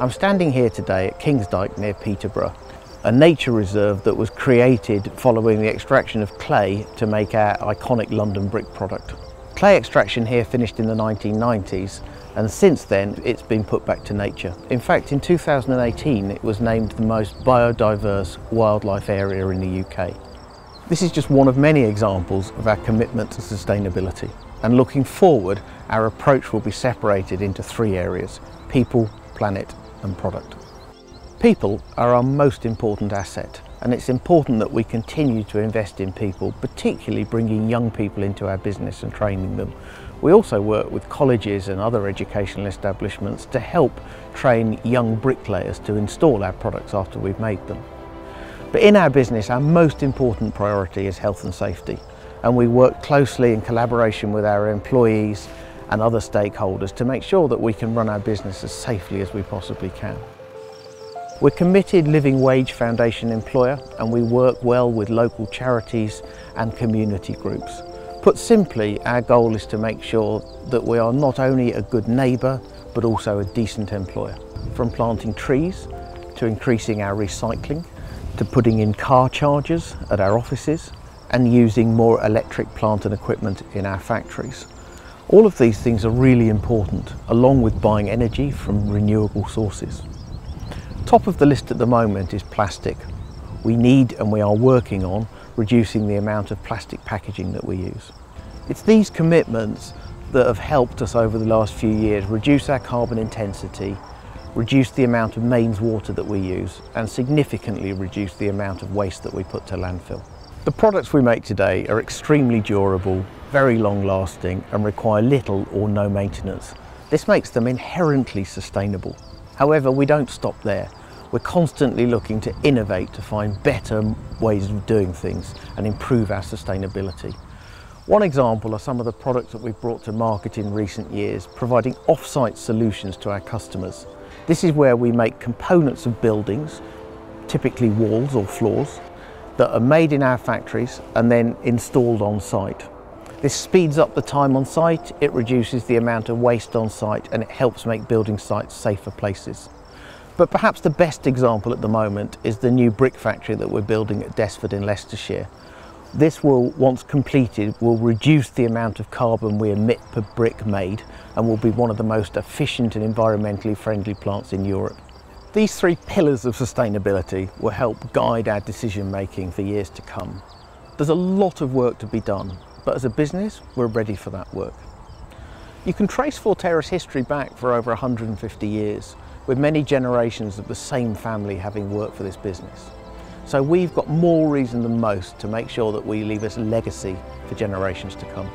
I'm standing here today at Kingsdyke near Peterborough, a nature reserve that was created following the extraction of clay to make our iconic London brick product. Clay extraction here finished in the 1990s and since then it's been put back to nature. In fact in 2018 it was named the most biodiverse wildlife area in the UK. This is just one of many examples of our commitment to sustainability and looking forward our approach will be separated into three areas, people, planet and product. People are our most important asset and it's important that we continue to invest in people, particularly bringing young people into our business and training them. We also work with colleges and other educational establishments to help train young bricklayers to install our products after we've made them. But in our business, our most important priority is health and safety and we work closely in collaboration with our employees and other stakeholders to make sure that we can run our business as safely as we possibly can. We're committed Living Wage Foundation employer and we work well with local charities and community groups. Put simply, our goal is to make sure that we are not only a good neighbour but also a decent employer. From planting trees to increasing our recycling to putting in car chargers at our offices and using more electric plant and equipment in our factories. All of these things are really important, along with buying energy from renewable sources. Top of the list at the moment is plastic. We need and we are working on reducing the amount of plastic packaging that we use. It's these commitments that have helped us over the last few years reduce our carbon intensity, reduce the amount of mains water that we use and significantly reduce the amount of waste that we put to landfill. The products we make today are extremely durable, very long lasting and require little or no maintenance. This makes them inherently sustainable. However, we don't stop there. We're constantly looking to innovate to find better ways of doing things and improve our sustainability. One example are some of the products that we've brought to market in recent years, providing off-site solutions to our customers. This is where we make components of buildings, typically walls or floors, that are made in our factories and then installed on site. This speeds up the time on site, it reduces the amount of waste on site and it helps make building sites safer places. But perhaps the best example at the moment is the new brick factory that we're building at Desford in Leicestershire. This will, once completed, will reduce the amount of carbon we emit per brick made and will be one of the most efficient and environmentally friendly plants in Europe. These three pillars of sustainability will help guide our decision making for years to come. There's a lot of work to be done, but as a business, we're ready for that work. You can trace Forterra's history back for over 150 years, with many generations of the same family having worked for this business. So we've got more reason than most to make sure that we leave us a legacy for generations to come.